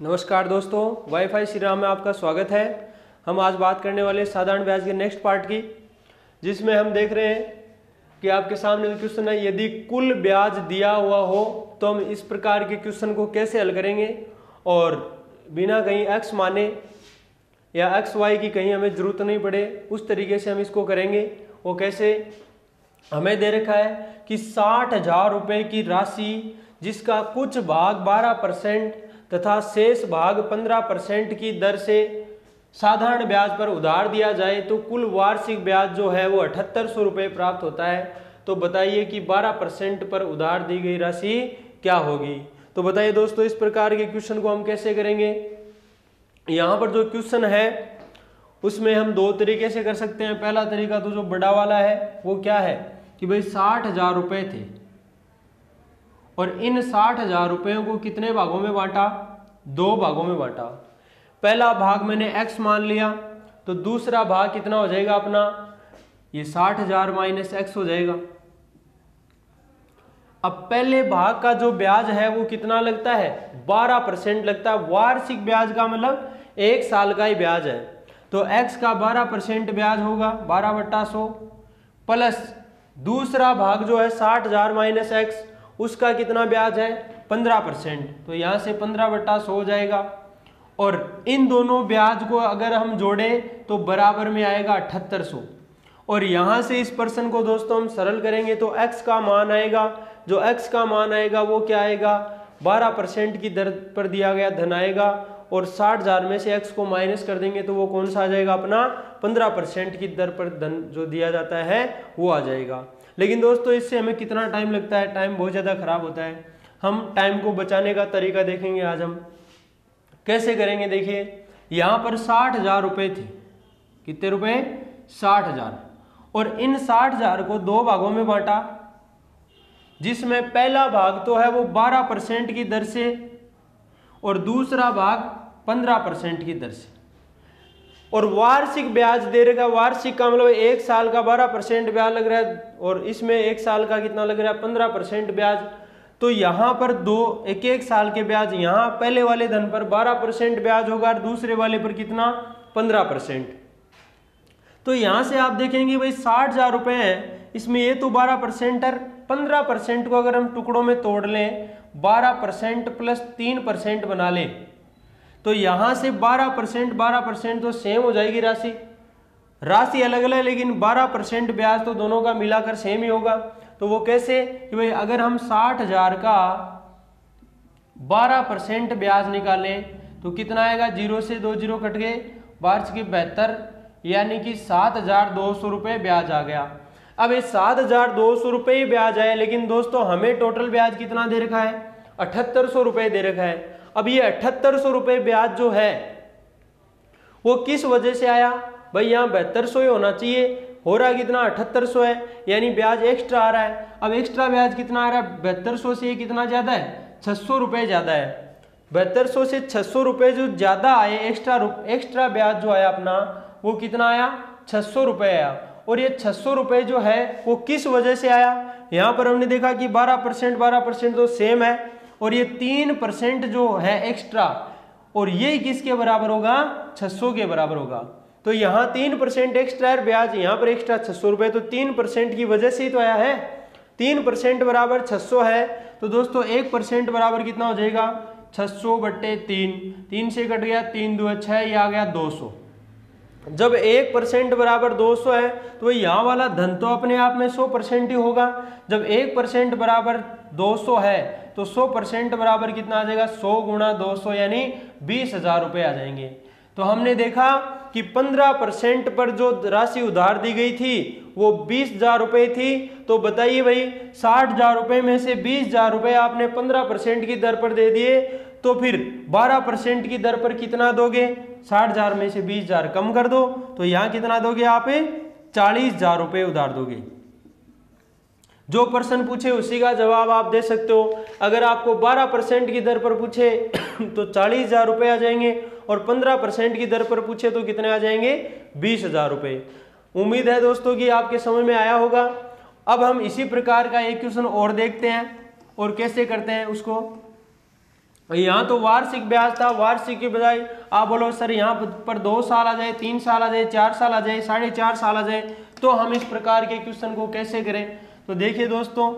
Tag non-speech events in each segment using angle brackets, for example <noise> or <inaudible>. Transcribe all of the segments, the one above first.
नमस्कार दोस्तों वाईफाई श्री राम में आपका स्वागत है। हम आज बात करने वाले साधारण ब्याज के नेक्स्ट पार्ट की, जिसमें हम देख रहे हैं कि आपके सामने क्वेश्चन है, यदि कुल ब्याज दिया हुआ हो तो हम इस प्रकार के क्वेश्चन को कैसे हल करेंगे? और बिना कहीं एक्स माने या एक्स वाई की कहीं हमें ज़रूरत नहीं पड़े, उस तरीके से हम इसको करेंगे। वो कैसे? हमें दे रखा है कि साठ हज़ार रुपये की राशि, जिसका कुछ भाग बारह परसेंट तथा शेष भाग पंद्रह परसेंट की दर से साधारण ब्याज पर उधार दिया जाए तो कुल वार्षिक ब्याज जो है वो अठहत्तर सौ रुपये प्राप्त होता है। तो बताइए कि बारह परसेंट पर उधार दी गई राशि क्या होगी? तो बताइए दोस्तों, इस प्रकार के क्वेश्चन को हम कैसे करेंगे? यहाँ पर जो क्वेश्चन है, उसमें हम दो तरीके से कर सकते हैं। पहला तरीका तो जो बड़ा वाला है, वो क्या है कि भाई साठ हज़ार थे। और इन साठ हज़ार रुपयों को कितने भागों में बांटा? दो भागों में बांटा। पहला भाग मैंने एक्स मान लिया तो दूसरा भाग कितना हो जाएगा अपना? ये साठ हज़ार माइनस एक्स हो जाएगा। अब पहले भाग का जो ब्याज है वो कितना लगता है? बारह परसेंट लगता है। वार्षिक ब्याज का मतलब एक साल का ही ब्याज है। तो x का बारह परसेंट ब्याज होगा, बारह बट्टा सौ, प्लस दूसरा भाग जो है साठ हज़ार माइनस एक्स उसका कितना ब्याज है? पंद्रह परसेंट। तो यहाँ से पंद्रह बट्टा सौ हो जाएगा। और इन दोनों ब्याज को अगर हम जोड़ें तो बराबर में आएगा अठहत्तर सौ। और यहाँ से इस पर्सन को दोस्तों हम सरल करेंगे तो x का मान आएगा। जो x का मान आएगा, वो क्या आएगा? 12 परसेंट की दर पर दिया गया धन आएगा। और साठ हज़ार में से x को माइनस कर देंगे तो वो कौन सा आ जाएगा? अपना 15 परसेंट की दर पर धन जो दिया जाता है, वो आ जाएगा। लेकिन दोस्तों, इससे हमें कितना टाइम लगता है? टाइम बहुत ज़्यादा खराब होता है। हम टाइम को बचाने का तरीका देखेंगे आज हम। कैसे करेंगे? देखिए, यहाँ पर साठ हज़ार रुपये थे। कितने रुपए? साठ हज़ार। और इन साठ हज़ार को दो भागों में बांटा, जिसमें पहला भाग तो है वो बारह परसेंट की दर से और दूसरा भाग पंद्रह परसेंट की दर से। और वार्षिक ब्याज दे रहेगा वार्षिक का मतलब एक साल का बारह परसेंट ब्याज लग रहा है और इसमें एक साल का कितना लग रहा है? पंद्रह परसेंट ब्याज। तो यहाँ पर दो एक एक साल के ब्याज, यहाँ पहले वाले धन पर बारह परसेंट ब्याज होगा और दूसरे वाले पर कितना? पंद्रह परसेंट। तो यहाँ से आप देखेंगे भाई, साठ हज़ार रुपए है। इसमें ये तो बारह परसेंट है पंद्रह परसेंट को अगर हम टुकड़ों में तोड़ लें, बारह परसेंट प्लस तीन परसेंट बना लें। तो यहाँ से 12 परसेंट, बारह परसेंट तो सेम हो जाएगी राशि। राशि अलग अलग है, लेकिन 12 परसेंट ब्याज तो दोनों का मिलाकर सेम ही होगा। तो वो कैसे? कि भाई अगर हम साठ हज़ार का 12 परसेंट ब्याज निकालें तो कितना आएगा? ज़ीरो से दो ज़ीरो कट गए। बारह के बेहतर यानी कि सात हज़ार दो सौ रुपये ब्याज आ गया। अब ये सात हज़ार दो सौ रुपये ही ब्याज आए, लेकिन दोस्तों हमें टोटल ब्याज कितना दे रखा है? अठहत्तर सौ रुपये दे रखा है। अब ये अठहत्तर सौ रुपये ब्याज जो है, वो किस वजह से आया? भाई, यहाँ बहत्तर सौ ही होना चाहिए। हो रहा कितना? अठहत्तर सौ है। यानी ब्याज एक्स्ट्रा आ रहा है। अब एक्स्ट्रा ब्याज कितना आ रहा है? बहत्तर सौ से कितना ज़्यादा है? छह सौ रुपये ज़्यादा है। बहत्तर सौ से छह सौ रुपये जो ज़्यादा आए एक्स्ट्रा एक्स्ट्रा ब्याज जो आया अपना, वो कितना आया? छह सौ रुपये आया। और ये छह सौ रुपये जो है, वो किस वजह से आया? यहाँ पर हमने देखा कि बारह परसेंट बारह परसेंट तो सेम है। और ये तीन परसेंट जो है एक्स्ट्रा और ये किसके बराबर होगा? 600 के बराबर होगा। तो यहाँ तीन परसेंट एक्स्ट्रा है, ब्याज यहाँ पर एक्स्ट्रा छह सौ रुपए तो तीन परसेंट की वजह से ही तो आया है। तीन परसेंट बराबर 600 है तो दोस्तों एक परसेंट बराबर कितना हो जाएगा? 600 सौ बट्टे तीन। तीन से कट गया, तीन दो छह, ये आ गया 200 जब एक परसेंट बराबर 200 है तो यहाँ वाला धन तो अपने आप में 100 परसेंट ही होगा। जब एक परसेंट बराबर 200 है तो 100 परसेंट बराबर कितना आ जाएगा? 100 गुणा दो यानी बीस हज़ार रुपये आ जाएँगे। तो हमने देखा कि 15 परसेंट पर जो राशि उधार दी गई थी, वो बीस हज़ार रुपये थी। तो बताइए भाई, साठ हज़ार रुपये में से बीस हज़ार रुपये आपने 15 परसेंट की दर पर दे दिए तो फिर 12 परसेंट की दर पर कितना दोगे? साठ हज़ार में से बीस हज़ार कम कर दो। तो यहाँ कितना दोगे आप? चालीस हज़ार रुपये उधार दोगे। जो प्रश्न पूछे उसी का जवाब आप दे सकते हो। अगर आपको 12 परसेंट की दर पर पूछे तो चालीस हज़ार रुपये आ जाएँगे। और 15 परसेंट की दर पर पूछे तो कितने आ जाएँगे? बीस हज़ार रुपये उम्मीद है दोस्तों कि आपके समझ में आया होगा। अब हम इसी प्रकार का एक क्वेश्चन और देखते हैं और कैसे करते हैं उसको? यहाँ तो वार्षिक ब्याज था, वार्षिक के बजाय आप बोलो, सर, यहाँ पर दो साल आ जाए, तीन साल आ जाए, चार साल आ जाए, साढ़े चार साल आ जाए तो हम इस प्रकार के क्वेश्चन को कैसे करें? तो देखिए दोस्तों,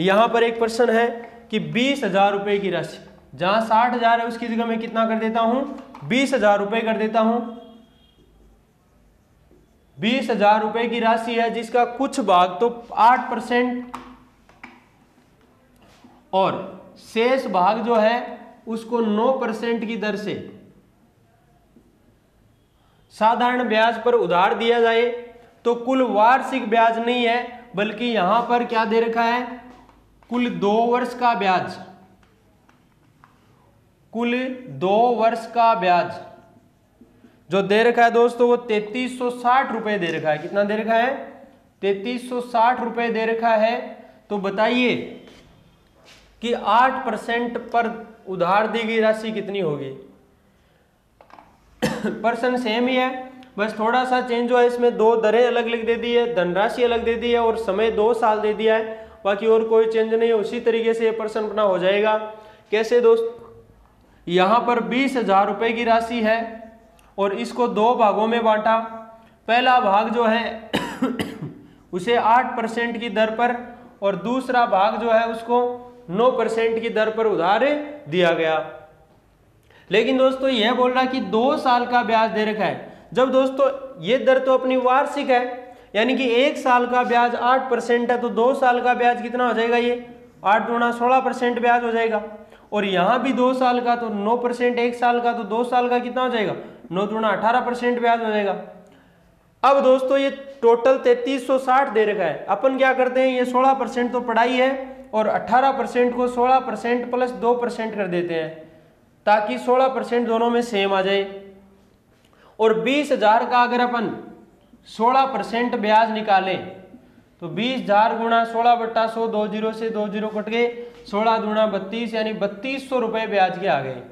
यहाँ पर एक प्रश्न है कि बीस हज़ार रुपये की राशि, जहाँ साठ हज़ार है उसकी जगह मैं कितना कर देता हूँ? बीस हज़ार रुपये कर देता हूँ। बीस हज़ार रुपये की राशि है जिसका कुछ भाग तो आठ परसेंट और शेष भाग जो है उसको 9 परसेंट की दर से साधारण ब्याज पर उधार दिया जाए तो कुल वार्षिक ब्याज नहीं है, बल्कि यहाँ पर क्या दे रखा है? कुल दो वर्ष का ब्याज। कुल दो वर्ष का ब्याज। जो दे रखा है दोस्तों, वो तैतीस सौ साठ रुपए दे रखा है। कितना दे रखा है? तैतीस सौ साठ रुपए दे रखा है। तो बताइए कि आठ परसेंट पर उधार दी गई राशि कितनी होगी? पर्सन सेम ही है, बस थोड़ा सा चेंज हुआ है, इसमें दो दरें अलग अलग दे दी है, धनराशि अलग दे दी है और समय दो साल दे दिया है, बाकी और कोई चेंज नहीं है, उसी तरीके से ये पर्सन अपना हो जाएगा। कैसे दोस्त? यहाँ पर बीस हज़ार रुपए की राशि है और इसको दो भागों में बांटा। पहला भाग जो है, <coughs> उसे आठ परसेंट की दर पर और दूसरा भाग जो है उसको नौ परसेंट की दर पर उधार दिया गया। लेकिन दोस्तों, यह बोल रहा कि दो साल का ब्याज दे रखा है। जब दोस्तों, ये दर तो अपनी वार्षिक है, यानी कि एक साल का ब्याज आठ परसेंट है तो दो साल का ब्याज कितना हो जाएगा ये? आठ गुणा सोलह परसेंट ब्याज हो जाएगा। और यहाँ भी दो साल का तो नौ परसेंट एक साल का तो दो साल का कितना हो जाएगा? नौ गुणा अठारह परसेंट ब्याज हो जाएगा। अब दोस्तों, ये टोटल तैतीस सौ साठ दे रखा है। अपन क्या करते हैं, ये सोलह परसेंट तो पढ़ाई है और 18 परसेंट को 16 परसेंट प्लस दो परसेंट कर देते हैं, ताकि 16 परसेंट दोनों में सेम आ जाए। और बीस हज़ार का अगर अपन 16 परसेंट ब्याज निकालें तो बीस हज़ार गुणा सोलह बट्टा सौ दो ज़ीरो से दो ज़ीरो कट गए, सोलह गुणा बत्तीस, यानी बत्तीस सौ रुपए ब्याज के आ गए।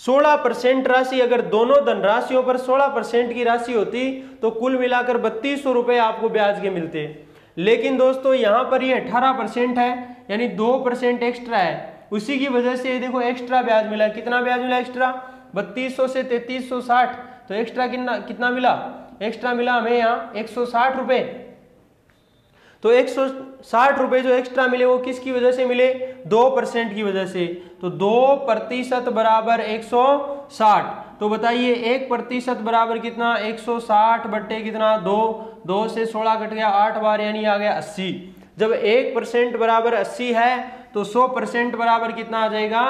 सोलह परसेंट राशि अगर दोनों धनराशियों पर सोलह परसेंट की राशि होती तो कुल मिलाकर बत्तीस सौ रुपए आपको ब्याज के मिलते। लेकिन दोस्तों, यहाँ पर ये अठारह परसेंट है, यानी दो परसेंट एक्स्ट्रा है। उसी की वजह से ये देखो एक्स्ट्रा ब्याज मिला। कितना ब्याज मिला एक्स्ट्रा बत्तीस सौ से तैतीस सौ साठ। तो एक्स्ट्रा कितना कितना मिला? एक्स्ट्रा मिला हमें यहाँ एक सौ साठ रुपए। तो एक सौ साठ रुपए जो एक्स्ट्रा मिले, वो किसकी वजह से मिले? दो परसेंट की वजह से। तो दो प्रतिशत बराबर एक सौ साठ। तो बताइए, एक प्रतिशत बराबर कितना? 160 बट्टे कितना? दो दो से 16 कट गया, आठ बार यानी आ गया 80 जब एक परसेंट बराबर 80 है तो 100 परसेंट बराबर कितना आ जाएगा?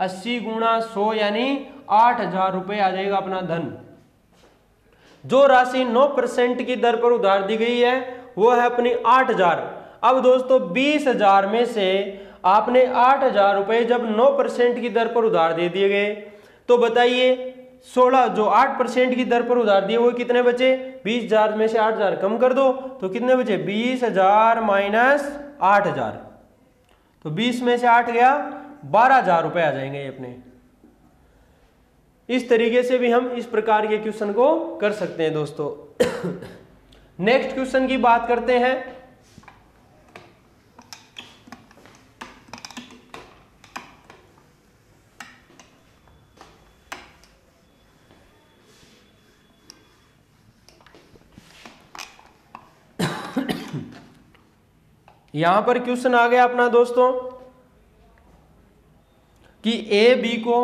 80 गुणा सौ यानी आठ हज़ार रुपये आ जाएगा अपना धन। जो राशि 9 परसेंट की दर पर उधार दी गई है, वो है अपनी आठ हज़ार। अब दोस्तों, बीस हज़ार में से आपने आठ हज़ार रुपये जब 9 परसेंट की दर पर उधार दे दिए गए तो बताइए सोलह, जो आठ परसेंट की दर पर उधार दिए, वो कितने बचे? बीस हज़ार में से आठ हज़ार कम कर दो तो कितने बचे? बीस हज़ार माइनस आठ हज़ार। तो बीस में से आठ गया, बारह हज़ार रुपए आ जाएँगे अपने। इस तरीके से भी हम इस प्रकार के क्वेश्चन को कर सकते हैं दोस्तों। <coughs> नेक्स्ट क्वेश्चन की बात करते हैं। यहाँ पर क्वेश्चन आ गया अपना दोस्तों? कि ए बी को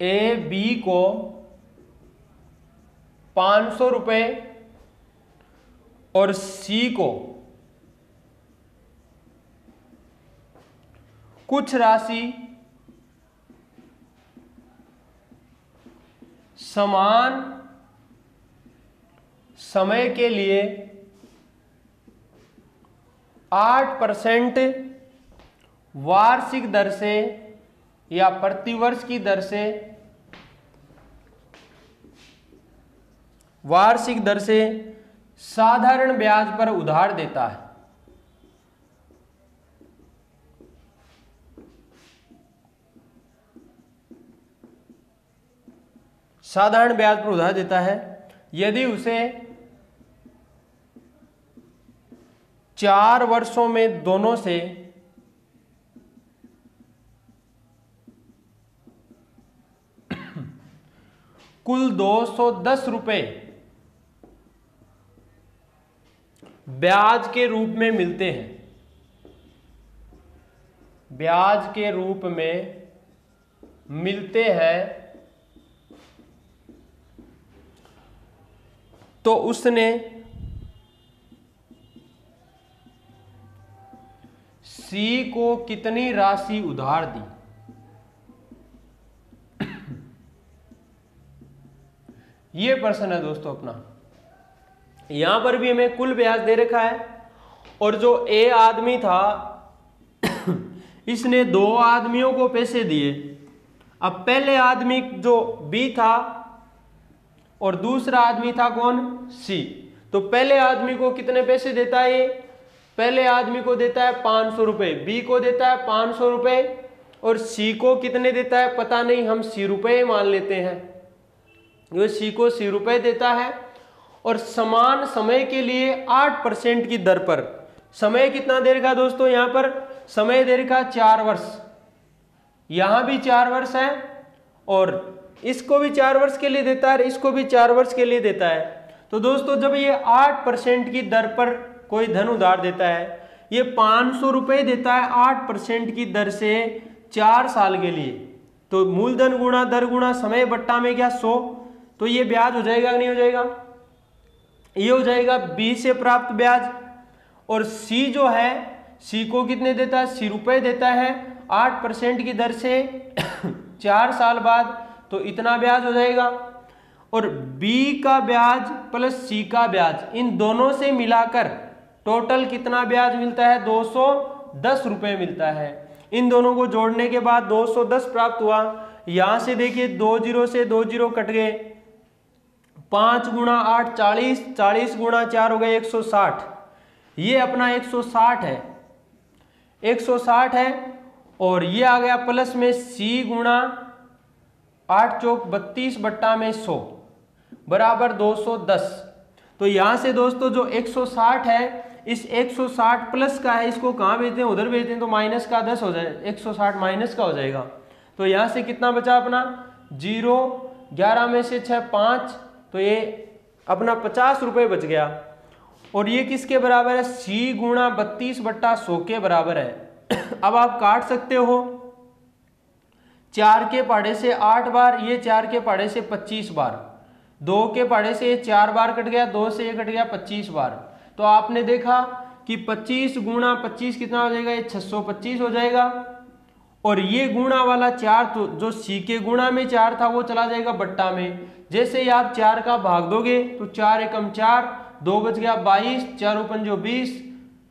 ए बी को पाँच सौ रुपए और सी को कुछ राशि समान समय के लिए आठ परसेंट वार्षिक दर से या प्रतिवर्ष की दर से वार्षिक दर से साधारण ब्याज पर उधार देता है। साधारण ब्याज पर उधार देता है। यदि उसे चार वर्षों में दोनों से कुल दो सौ दस रुपए ब्याज के रूप में मिलते हैं। ब्याज के रूप में मिलते हैं। तो उसने सी को कितनी राशि उधार दी? ये प्रश्न है दोस्तों अपना। यहाँ पर भी हमें कुल ब्याज दे रखा है और जो ए आदमी था, इसने दो आदमियों को पैसे दिए। अब पहले आदमी जो बी था और दूसरा आदमी था कौन? सी। तो पहले आदमी को कितने पैसे देता है पहले आदमी को देता है पाँच सौ रुपए, बी को देता है पाँच सौ रुपये और सी को कितने देता है पता नहीं, हम सी रुपए मान लेते हैं। ये सी को सी रुपए देता है, और समान समय के लिए आठ परसेंट की दर पर, समय कितना देर का दोस्तों यहाँ पर? समय देर का चार वर्ष। यहाँ भी चार वर्ष है, और इसको भी चार वर्ष के लिए देता है इसको भी चार वर्ष के लिए देता है। तो दोस्तों जब ये आठ परसेंट की दर पर कोई धन उधार देता है। ये पाँच सौ देता है आठ परसेंट की दर से चार साल के लिए। तो मूलधन गुणा, दर गुणा, समय बट्टा में क्या सौ? तो ये ब्याज हो जाएगा नहीं हो जाएगा? ये हो जाएगा बी से प्राप्त ब्याज। और सी जो है, सी को कितने देता है? सी रुपए देता है आठ परसेंट की दर से <coughs> चार साल बाद। तो इतना ब्याज हो जाएगा। और बी का ब्याज प्लस सी का ब्याज, इन दोनों से मिलाकर टोटल कितना ब्याज मिलता है? दो सौ दस मिलता है। इन दोनों को जोड़ने के बाद 210 प्राप्त हुआ। यहाँ से देखिए, दो ज़ीरो से दो ज़ीरो कट गए। पाँच गुणा आठ, चालीस चालीस गुणा चार हो गए एक सौ साठ। ये अपना एक सौ साठ है। एक सौ साठ है और ये आ गया प्लस में सी गुणा आठ चौक बत्तीस बट्टा में सौ, बराबर दो सौ दस। तो यहाँ से दोस्तों जो एक सौ साठ है इस 160 प्लस का है, इसको कहाँ भेजते हैं? उधर भेजते हैं तो माइनस का 10 हो जाए 160 माइनस का हो जाएगा। तो यहाँ से कितना बचा अपना? ज़ीरो, ग्यारह में से छः पाँच तो ये अपना पचास रुपये बच गया। और ये किसके बराबर है? सी गुणा बत्तीस बट्टा सौ के बराबर है। <coughs> अब आप काट सकते हो। चार के पाड़े से आठ बार, ये चार के पाड़े से पच्चीस बार। दो के पाड़े से ये चार बार कट गया, दो से ये कट गया, पच्चीस बार। तो आपने देखा कि 25 गुणा पच्चीस कितना हो जाएगा? ये 625 हो जाएगा। और ये गुणा वाला चार तो जो सी के गुणा में चार था, वो चला जाएगा बट्टा में। जैसे ही आप चार का भाग दोगे तो चार एकम चार, दो बच गया बाईस, चार ओपन जो बीस,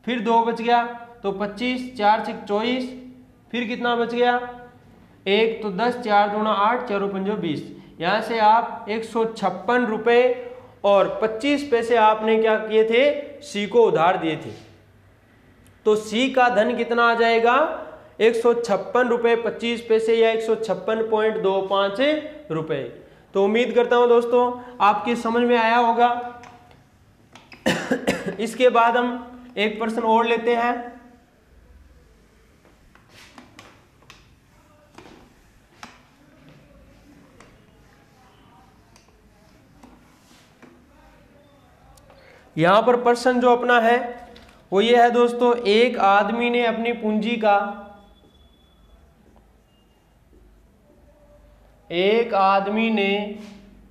फिर दो बच गया तो पच्चीस, चार छिक चौबीस, फिर कितना बच गया? एक तो दस, चार दूना आठ, चार ओपन जो बीस। यहाँ से आप एक सौ छप्पन रुपये और 25 पैसे आपने क्या किए थे? सी को उधार दिए थे। तो सी का धन कितना आ जाएगा? एक सौ छप्पन पच्चीस पैसे या एक सौ छप्पन पॉइंट दो तो उम्मीद करता हूँ दोस्तों, आपके समझ में आया होगा। <coughs> इसके बाद हम एक प्रश्न और लेते हैं। यहाँ पर प्रश्न जो अपना है, वो ये है दोस्तों, एक आदमी ने अपनी पूंजी का, एक आदमी ने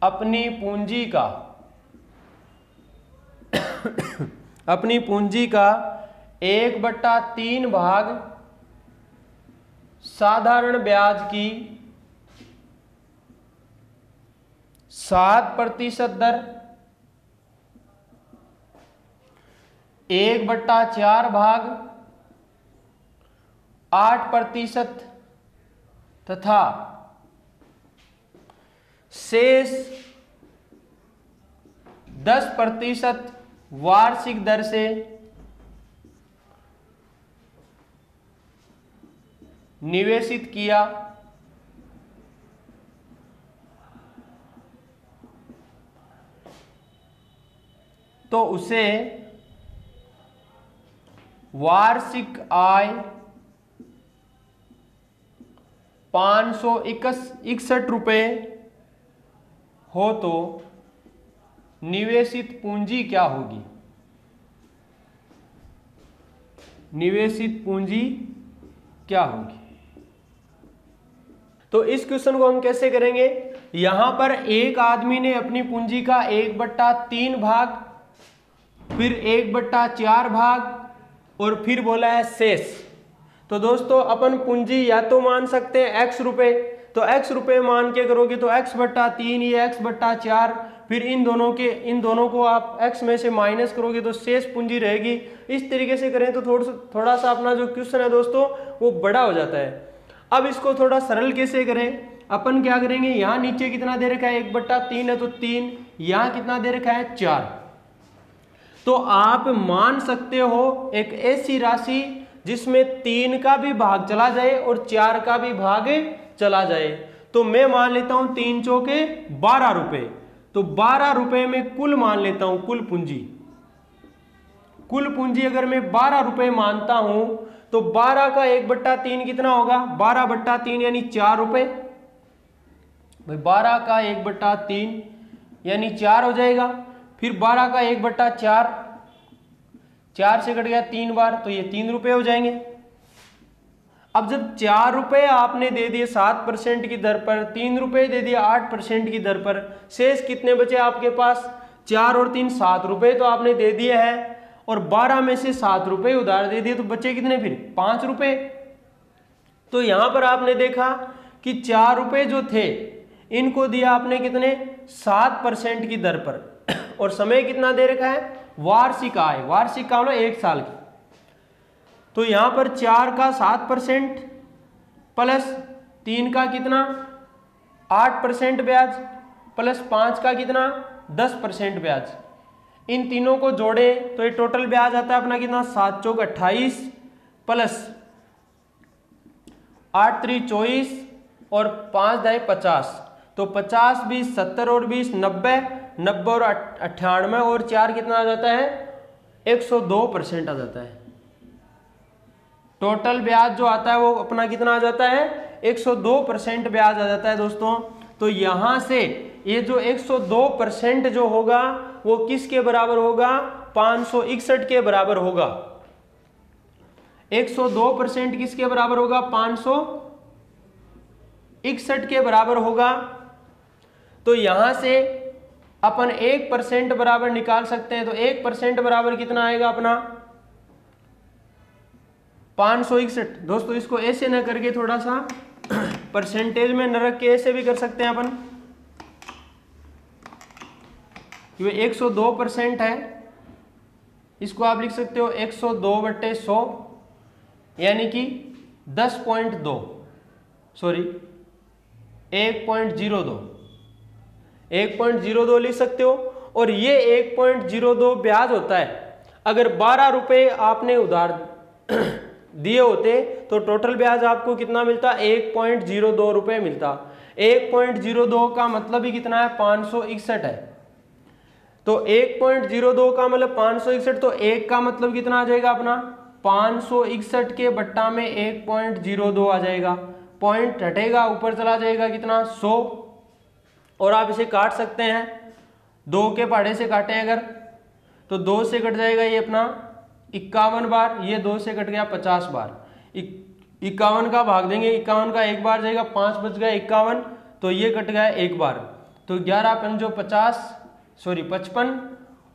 अपनी पूंजी का, <coughs> अपनी पूंजी का एक बट्टा तीन भाग साधारण ब्याज की सात प्रतिशत दर एक बट्टा चार भाग, आठ प्रतिशत तथा शेष दस प्रतिशत वार्षिक दर से निवेशित किया। तो उसे वार्षिक आय पाँच सौ इकसठ रुपए हो तो निवेशित पूंजी क्या होगी? निवेशित पूंजी क्या होगी? तो इस क्वेश्चन को हम कैसे करेंगे? यहाँ पर एक आदमी ने अपनी पूंजी का एक बट्टा तीन भाग, फिर एक बट्टा चार भाग और फिर बोला है शेष। तो दोस्तों, अपन पूंजी या तो मान सकते हैं एक्स रुपए। तो एक्स रुपए मान के करोगे तो एक्स बट्टा तीन, ये एक्स बट्टा चार, फिर इन दोनों के, इन दोनों को आप x में से माइनस करोगे तो शेष पूंजी रहेगी। इस तरीके से करें तो थोड़ा थोड़ा सा अपना जो क्वेश्चन है दोस्तों, वो बड़ा हो जाता है। अब इसको थोड़ा सरल कैसे करें? अपन क्या करेंगे? यहाँ नीचे कितना दे रखा है? एक बट्टा तीन है तो तीन, यहाँ कितना दे रखा है? चार। तो आप मान सकते हो एक ऐसी राशि जिसमें तीन का भी भाग चला जाए और चार का भी भाग चला जाए। तो मैं मान लेता हूँ तीन चौके बारह रुपए। तो बारह रुपए में कुल मान लेता हूँ कुल पूंजी। कुल पूंजी अगर मैं बारह रुपए मानता हूँ तो बारह का एक बट्टा तीन कितना होगा? बारह बट्टा तीन यानी चार रुपए। भाई बारह का एक बट्टा तीन यानी चार हो जाएगा। फिर बारह का एक बट्टा चार चार से कट गया तीन बार तो ये तीन रुपए हो जाएँगे। अब जब चार रुपए आपने दे दिए सात परसेंट की दर पर, तीन रुपए दे दिए आठ परसेंट की दर पर, शेष कितने बचे आपके पास? चार और तीन सात रुपए तो आपने दे दिए हैं, और बारह में से सात रुपए उधार दे दिए तो बचे कितने फिर? पाँच रुपए। तो यहाँ पर आपने देखा कि चार रुपए जो थे, इनको दिया आपने कितने? सात परसेंट की दर पर। और समय कितना दे रखा है? वार्षिक आय। वार्षिक का मतलब एक साल की। तो यहाँ पर चार का सात परसेंट प्लस तीन का कितना? आठ परसेंट ब्याज प्लस पाँच का कितना? दस परसेंट ब्याज। इन तीनों को जोड़े तो ये टोटल ब्याज आता है अपना कितना? सात चौक अट्ठाईस प्लस आठ त्री चौबीस और पाँच दाए पचास। तो पचास बीस सत्तर और बीस नब्बे नब्बे और अट्ठानवे और चार कितना आ जाता है? एक सौ दो परसेंट आ जाता है। टोटल ब्याज जो आता है वो अपना कितना आ जाता है? 102 परसेंट ब्याज आ जाता है दोस्तों। तो यहाँ से ये जो 102 परसेंट जो होगा, वो किसके बराबर होगा? पाँच के बराबर होगा। 102 परसेंट किसके बराबर होगा? पाँच के बराबर होगा। तो यहाँ से अपन एक परसेंट बराबर निकाल सकते हैं तो एक परसेंट बराबर कितना आएगा अपना? पाँच सौ इकसठ। दोस्तों, इसको ऐसे न करके थोड़ा सा <clears throat> परसेंटेज में न रख के ऐसे भी कर सकते हैं अपन। ये 102 परसेंट है। इसको आप लिख सकते हो 102 बट्टे सौ, यानी कि 10.2 सॉरी 1.02 1.02 लिख सकते हो और ये 1.02 ब्याज होता है। अगर बारह रुपए आपने उधार <clears throat> दिए होते तो टोटल ब्याज आपको कितना मिलता? एक पॉइंट ज़ीरो दो रुपए मिलता। एक पॉइंट ज़ीरो दो का मतलब ही कितना है? पाँच सौ इकसठ है। तो एक पॉइंट ज़ीरो दो का मतलब पाँच सौ इकसठ तो एक का मतलब कितना आ जाएगा अपना? पाँच सौ इकसठ के बट्टा में एक पॉइंट ज़ीरो दो आ जाएगा। पॉइंट हटेगा, ऊपर चला जाएगा कितना? सौ। और आप इसे काट सकते हैं। दो के पहाड़े से काटें अगर तो दो से कट जाएगा ये अपना इक्यावन बार, ये दो से कट गया पचास बार। इक्यावन का भाग देंगे, इक्यावन का एक बार जाएगा, पाँच बच गया इक्यावन तो ये कट गया एक बार। तो ग्यारह पंजो पचास, सॉरी पचपन,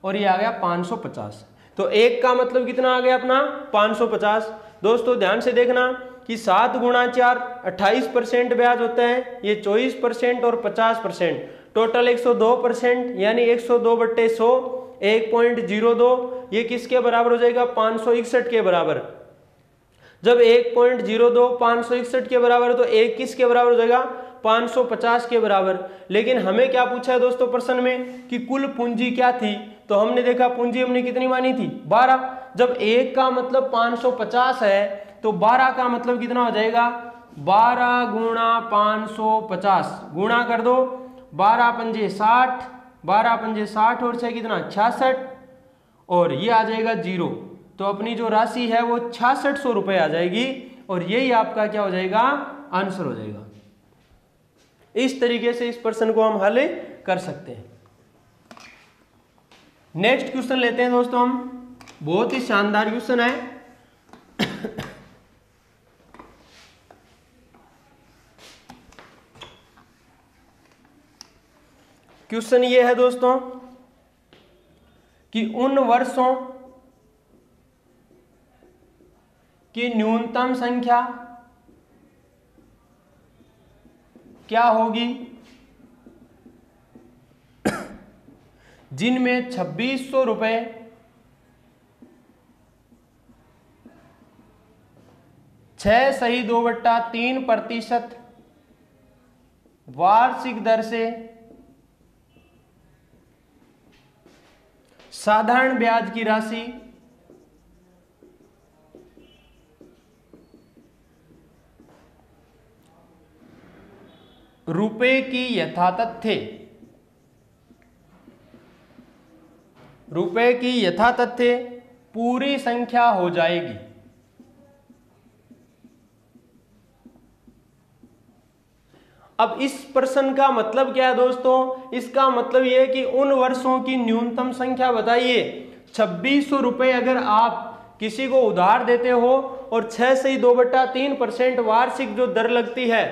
और ये आ गया पाँच सौ पचास। तो एक का मतलब कितना आ गया अपना? पाँच सौ पचास। दोस्तों, ध्यान से देखना कि सात गुणा चार, अट्ठाईस परसेंट ब्याज होता है, ये चौबीस परसेंट और पचास परसेंट। टोटल एक सौ दो परसेंट, यानी एक सौ दो बट्टे सौ, एक पॉइंट ज़ीरो दो, ये किसके बराबर हो जाएगा? पाँच सौ इकसठ के बराबर। जब एक पॉइंट ज़ीरो दो, पाँच सौ इकसठ के बराबर तो एक किसके बराबर हो जाएगा? 550 के बराबर। लेकिन हमें क्या पूछा है दोस्तों प्रश्न में? कि कुल पूंजी क्या थी? तो हमने देखा पूंजी हमने कितनी मानी थी? 12 जब एक का मतलब 550 है तो 12 का मतलब कितना हो जाएगा? 12 गुणा पाँच गुणा कर दो। 12 पंजे साठ। बारह पंजे साठ और छः कितना? छियासठ। और ये आ जाएगा ज़ीरो। तो अपनी जो राशि है वो छियासठ सौ रुपए आ जाएगी और यही आपका क्या हो जाएगा? आंसर हो जाएगा। इस तरीके से इस प्रश्न को हम हल कर सकते हैं। नेक्स्ट क्वेश्चन लेते हैं दोस्तों हम। बहुत ही शानदार क्वेश्चन है। क्वेश्चन ये है दोस्तों, कि उन वर्षों की न्यूनतम संख्या क्या होगी? जिनमें छब्बीस सौ रुपए छह सही दो बट्टा तीन प्रतिशत वार्षिक दर से साधारण ब्याज की राशि रुपए की यथातथ्य। रुपए की यथातथ्य पूरी संख्या हो जाएगी। अब इस प्रश्न का मतलब क्या है दोस्तों? इसका मतलब यह है कि उन वर्षों की न्यूनतम संख्या बताइए। छब्बीस रुपए अगर आप किसी को उधार देते हो और छह से ही दो बट्टा तीन परसेंट वार्षिक जो दर लगती है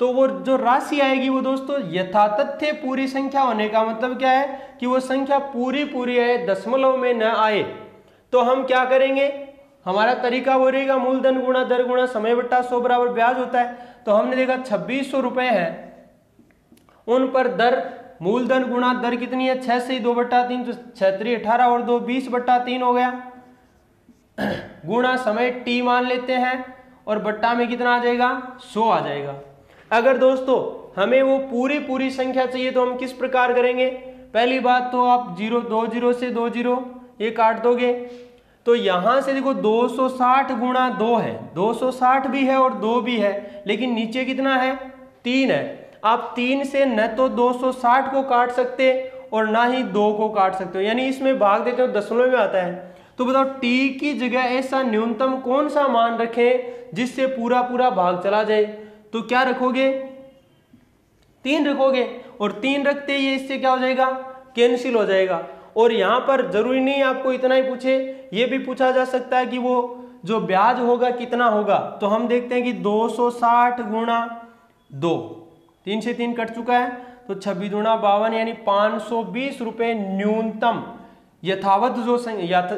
तो वो जो राशि आएगी वो दोस्तों यथातथ्य पूरी संख्या होने का मतलब क्या है? कि वो संख्या पूरी पूरी आए, दशमलव में न आए। तो हम क्या करेंगे? हमारा तरीका वो रहेगा मूलधन गुणा, दर गुणा, समय बट्टा सौ बराबर ब्याज होता है। तो हमने देखा छब्बीस सौ रुपए है। उन पर दर मूलधन गुणा, दर कितनी है? छह से ही दो बट्टा तीन तो छत्री अठारह और दो, बीस बट्टा तीन हो गया। <clears throat> गुणा समय टी मान लेते हैं और बट्टा में कितना आ जाएगा? सौ आ जाएगा। अगर दोस्तों, हमें वो पूरी पूरी संख्या चाहिए तो हम किस प्रकार करेंगे? पहली बात तो आप ज़ीरो, दो ज़ीरो से दो ज़ीरो ये काट दोगे। तो यहाँ से देखो 260 गुणा दो है। 260 भी है और दो भी है, लेकिन नीचे कितना है? तीन है। आप तीन से न तो 260 को काट सकते और ना ही दो को काट सकते हो। यानी इसमें भाग देते हो दशमलव में आता है। तो बताओ, टी की जगह ऐसा न्यूनतम कौन सा मान रखें जिससे पूरा पूरा भाग चला जाए? तो क्या रखोगे? तीन रखोगे। और तीन रखते ही इससे क्या हो जाएगा? कैंसिल हो जाएगा। और यहाँ पर ज़रूरी नहीं आपको इतना ही पूछे, ये भी पूछा जा सकता है कि वो जो ब्याज होगा, कितना होगा? तो हम देखते हैं कि 260 गुणा दो, तीन से तीन कट चुका है तो छब्बीस गुणा बावन यानी पाँच सौ रुपए न्यूनतम। यथावत जो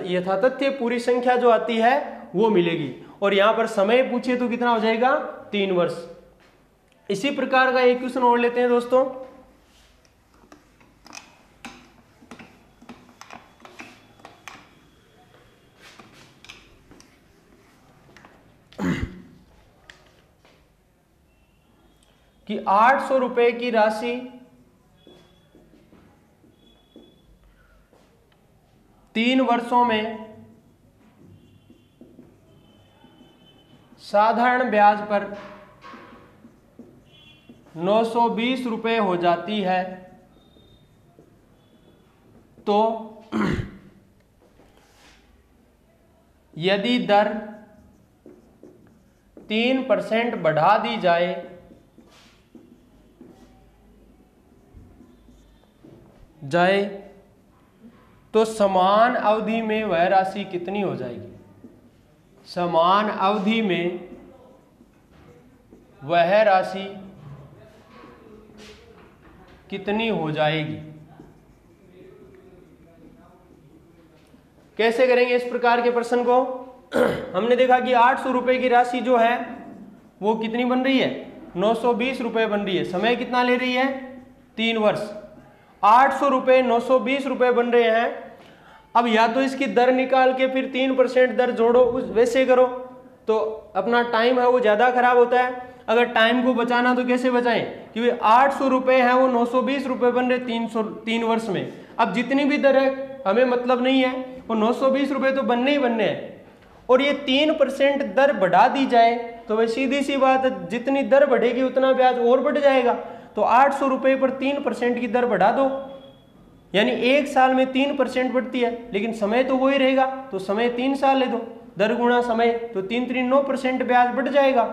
यथातथ्य पूरी संख्या जो आती है, वो मिलेगी। और यहाँ पर समय पूछे तो कितना हो जाएगा? तीन वर्ष। इसी प्रकार का एक क्वेश्चन और लेते हैं दोस्तों। कि आठ सौ रुपए की राशि तीन वर्षों में साधारण ब्याज पर नौ सौ बीस रुपये हो जाती है तो यदि दर तीन परसेंट बढ़ा दी जाए जाए तो समान अवधि में वह राशि कितनी हो जाएगी? समान अवधि में वह राशि कितनी हो जाएगी? कैसे करेंगे इस प्रकार के प्रश्न को? <clears throat> हमने देखा कि आठ सौ रुपए की राशि जो है, वो कितनी बन रही है? नौ सौ बीस रुपए बन रही है। समय कितना ले रही है? तीन वर्ष। आठ सौ रुपए, नौ सौ बीस रुपए बन रहे हैं। अब या तो इसकी दर निकाल के फिर तीन परसेंट दर जोड़ो, उस वैसे करो। तो अपना टाइम है, वो ज़्यादा खराब होता है। अगर टाइम को बचाना तो कैसे बचाएँ? कि क्योंकि आठ सौ रुपए है, वो नौ सौ बीस रुपए बन रहे तीन सौ तीन वर्ष में। अब जितनी भी दर है, हमें मतलब नहीं है। वो नौ सौ बीस रुपए तो बनने ही बनने हैं। और ये तीन परसेंट दर बढ़ा दी जाए तो वह सीधी सी बात जितनी दर बढ़ेगी, उतना ब्याज और बढ़ जाएगा। तो आठ सौ रुपये पर तीन परसेंट की दर बढ़ा दो। यानी एक साल में तीन परसेंट बढ़ती है, लेकिन समय तो वही रहेगा तो समय तीन साल ले दो। दर गुणा समय तो तीन तीन नौ परसेंट ब्याज बढ़ जाएगा।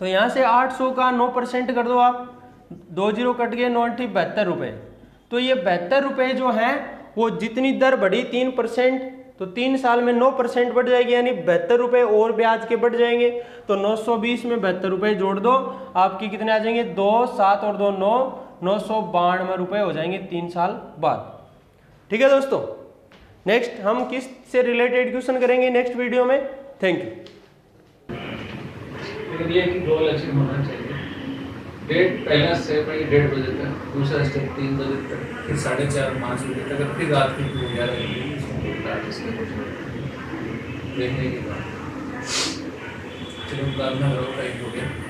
तो यहाँ से 800 का नौ परसेंट कर दो आप। दो ज़ीरो कट गए, नौ अठी बहत्तर रुपए। तो ये बहत्तर रुपए जो हैं, वो जितनी दर बढ़ी, तीन परसेंट तो तीन साल में नौ परसेंट बढ़ जाएगी, यानी बहत्तर रुपए और ब्याज के बढ़ जाएँगे। तो नौ सौ बीस में बहत्तर रुपए जोड़ दो, आपकी कितने आ जाएँगे? दो, सात और दो, नौ। नौ सौ बानवे रुपए हो जाएँगे तीन साल बाद। ठीक है दोस्तों? नेक्स्ट हम किस से रिलेटेड क्वेश्चन करेंगे नेक्स्ट वीडियो में? थैंक यू डेट पहला स्टेप है डेढ़ बजे तक। दूसरा स्टेप तीन बजे तक, फिर साढ़े चार, पाँच बजे तक फिर रात की दो ग्यारह बजे उसको उसमें कुछ देखने के बाद। उनका अपना करो टाइम हो गया।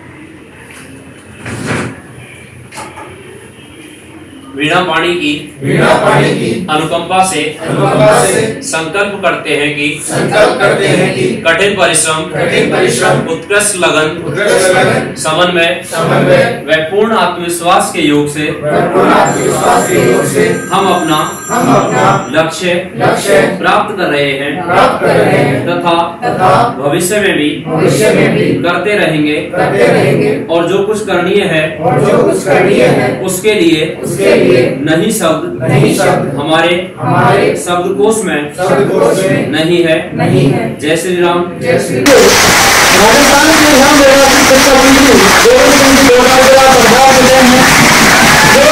वीणा पाणी की वीणा पाणी की अनुकंपा से अनुकंपा से संकल्प करते हैं कि संकल्प करते हैं कि कठिन परिश्रम कठिन परिश्रम उत्कृष्ट लगन उत्कृष्ट लगन समन्वय समन्वय व पूर्ण आत्मविश्वास के योग से पूर्ण आत्मविश्वास के योग से हम अपना हम अपना लक्ष्य लक्ष्य प्राप्त कर रहे हैं। प्राप्त कर रहे हैं। तथा तथा भविष्य में भी भविष्य में भी करते रहेंगे। करते रहेंगे। और जो कुछ करणीय है और जो कुछ करणीय है उसके लिए उसके लिए नहीं शब्द नहीं शब्द। हमारे हमारे शब्दकोश में शब्दकोश में नहीं है। नहीं है। जय श्री राम जय श्री राजस्थान के हम निर्वाचित शिक्षा मंत्री गोविंद सिंह जी डोटासरा प्रभाव मिले हैं। जो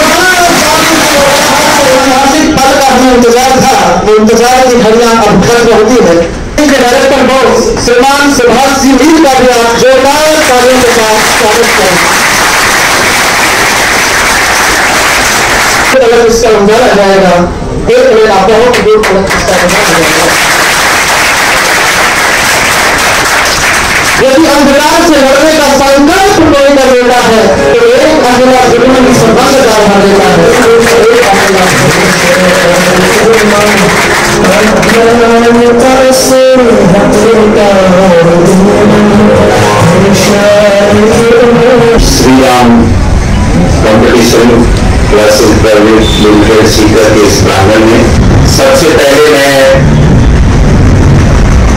ऐतिहासिक का हमें इंतज़ार था। वो इंतज़ार की घड़ियाँ अब खत्म होती है। इनके डायरेक्टर बॉस श्रीमान सुभाष सिंह मीर का भी आप जोरदार तालियों के साथ स्वागत करें। अलग इसका उजाला जाएगा एक मिनट आप बहुत दूर अलग इसका उजाला जाएगा। यदि अंधकार से लड़ने का संकल्प कोई कर लेता है तो एक अंधकार संबंध का उठा देता है। श्री राम कंपटीशन सीकर के इस प्रांगण में सबसे पहले मैं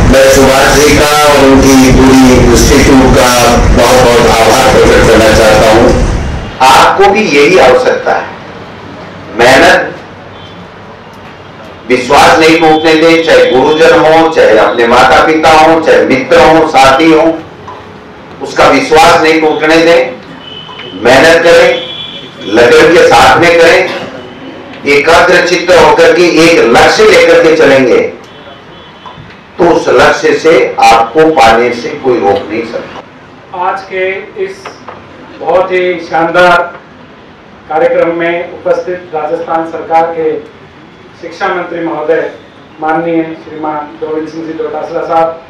मैं सुभाष जी का और उनकी पूरी इंस्टीट्यूट का बहुत बहुत आभार प्रकट करना चाहता हूँ। आपको भी यही आवश्यकता है। मेहनत, विश्वास नहीं टूटने दें, चाहे गुरुजन हो, चाहे अपने माता पिता हो, चाहे मित्र हो, साथी हो, उसका विश्वास नहीं टूटने दें। मेहनत करें लगन के साथ में करें, एकाग्र चित्त होकर के एक लक्ष्य लेकर के चलेंगे तो उस लक्ष्य से आपको पाने से कोई रोक नहीं सकता। आज के इस बहुत ही शानदार कार्यक्रम में उपस्थित राजस्थान सरकार के शिक्षा मंत्री महोदय, माननीय श्रीमान गोविंद सिंह जी डोटासरा साहब,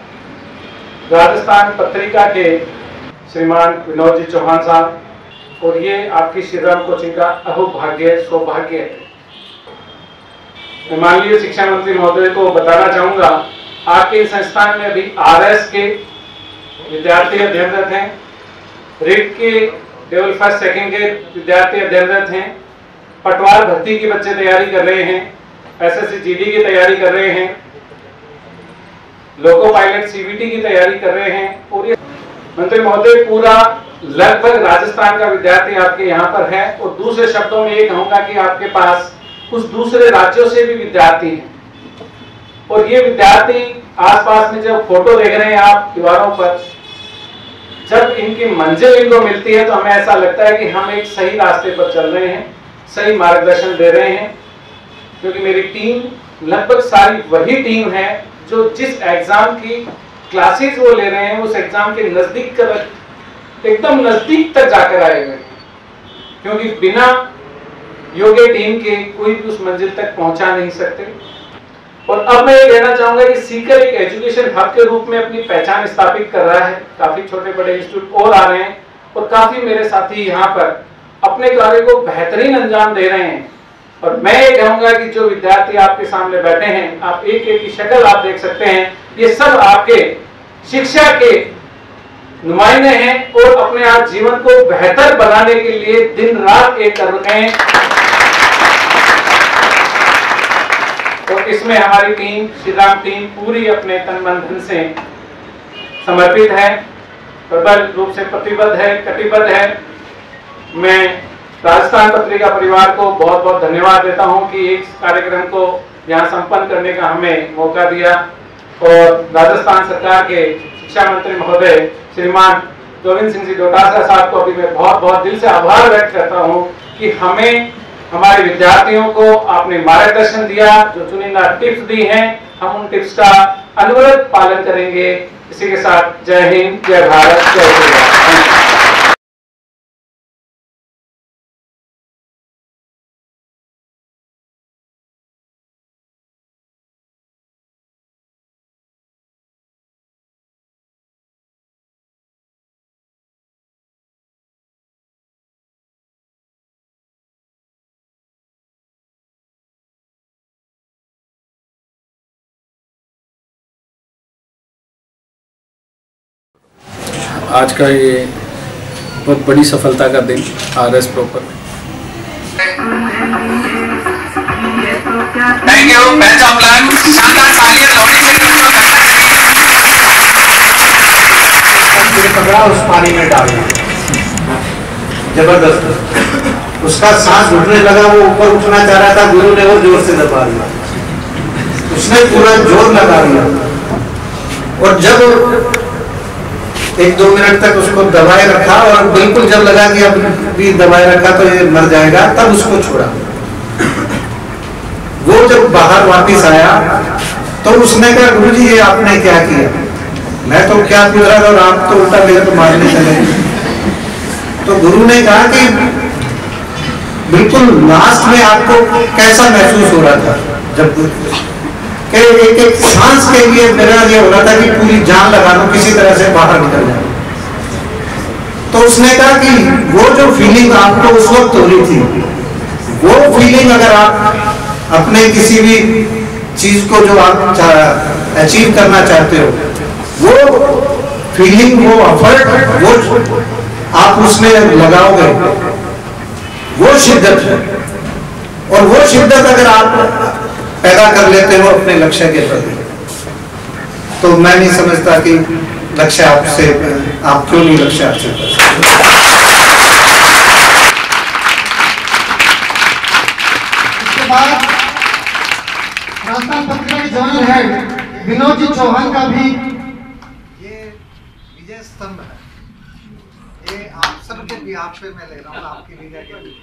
राजस्थान पत्रिका के श्रीमान विनोद जी चौहान साहब और ये आपकी श्रीराम कोचिंग का अहुभाग्य सौभाग्य है। मैं माननीय शिक्षा मंत्री महोदय को बताना चाहूँगा, आपके संस्थान में अभी आरएस के विद्यार्थी अध्ययनरत हैं, रिट के लेवल फ़र्स्ट सेकंड के विद्यार्थी अध्ययनरत हैं, पटवार भर्ती के बच्चे तैयारी कर रहे हैं एसएससी जीडी की तैयारी कर रहे हैं, लोको पायलट सीबीटी की तैयारी कर रहे हैं, और ये मंत्री महोदय पूरा लगभग राजस्थान का विद्यार्थी आपके यहाँ पर है और दूसरे शब्दों में ये कहूँगा कि आपके पास कुछ दूसरे राज्यों से भी विद्यार्थी हैं। और ये विद्यार्थी आसपास में जब फ़ोटो देख रहे हैं आप दीवारों पर, जब इनकी मंजिल इनको मिलती है तो हमें ऐसा लगता है कि हम एक सही रास्ते पर चल रहे हैं, सही मार्गदर्शन दे रहे हैं, क्योंकि मेरी टीम, लगभग सारी वही टीम है जो जिस एग्ज़ाम की क्लासेस वो ले रहे हैं, उस एग्ज़ाम के नज़दीक एकदम नज़दीक तक जाकर आए हुए। क्योंकि बिना योग्य टीम के कोई भी उस मंजिल तक पहुँचा नहीं सकते। और अब मैं ये कहना चाहूँगा कि सीकर एक एजुकेशन हब के रूप में अपनी पहचान स्थापित कर रहा है। काफ़ी छोटे बड़े इंस्टीट्यूट और आ रहे हैं और काफ़ी मेरे साथी यहाँ पर अपने कार्य को बेहतरीन अंजाम दे रहे हैं। और मैं ये कहूँगा कि जो विद्यार्थी आपके सामने बैठे हैं, आप एक एक की शक्ल आप देख सकते हैं। ये सब आपके शिक्षा के नुमाइंदे हैं और अपने आप जीवन को बेहतर बनाने के लिए दिन रात एक कर रहे हैं। और इसमें हमारी टीम श्री राम टीम पूरी अपने तन मन धन से समर्पित है। प्रबल रूप से प्रतिबद्ध है, कटिबद्ध है। मैं राजस्थान पत्रिका परिवार को बहुत बहुत धन्यवाद देता हूँ कि इस कार्यक्रम को यहाँ संपन्न करने का हमें मौका दिया। और राजस्थान सरकार के शिक्षा मंत्री महोदय, श्रीमान गोविंद सिंह जी डोटासरा साहब को अभी मैं बहुत बहुत दिल से आभार व्यक्त करता हूँ कि हमें हमारे विद्यार्थियों को आपने मार्गदर्शन दिया, जो चुनिंदा टिप्स दी हैं, हम उन टिप्स का अनुवरत पालन करेंगे। इसी के साथ जय हिंद, जय भारत, जय श्री आज का ये बहुत बड़ी सफलता का दिन आर एस प्रॉपर उस पानी में डाल ज़बरदस्त उसका सांस घुटने लगा वो ऊपर उठना चाह रहा था गुरु ने वो ज़ोर से दबा दिया उसने पूरा ज़ोर लगा दिया और जब एक दो मिनट तक उसको दबाए रखा और बिल्कुल जब लगा कि अब भी दबाए रखा तो ये मर जाएगा, तब उसको छोड़ा। वो जब बाहर वापस आया तो उसने कहा गुरु जी ये आपने क्या किया? मैं तो क्या गुजरा और आप तो उल्टा मेरे को मारने चले तो गुरु ने कहा कि बिल्कुल लास्ट में आपको कैसा महसूस हो रहा था? जब कि एक एक सांस के लिए मेरा ये हो रहा था कि पूरी जान लगा दो, किसी तरह से बाहर निकल जाए तो उसने कहा कि वो जो फीलिंग आपको उस वक्त हो रही थी, वो फीलिंग अगर आप अपने किसी भी चीज़ को जो आप अचीव करना चाहते हो, वो फीलिंग वो अफर्ट वो आप उसमें लगाओगे, वो शिद्दत है। और वो शिद्दत अगर आप पैदा कर लेते हो अपने लक्ष्य के प्रति। तो मैं नहीं समझता कि लक्ष्य आपसे आप क्यों नहीं लक्ष्य बाद राजस्थान पत्रिका के जनरल हेड विनोद जी चौहान का भी। ये विजय स्तंभ है। ये आप सबके भी आप पे मैं ले रहा हूँ आपकी विजय के लिए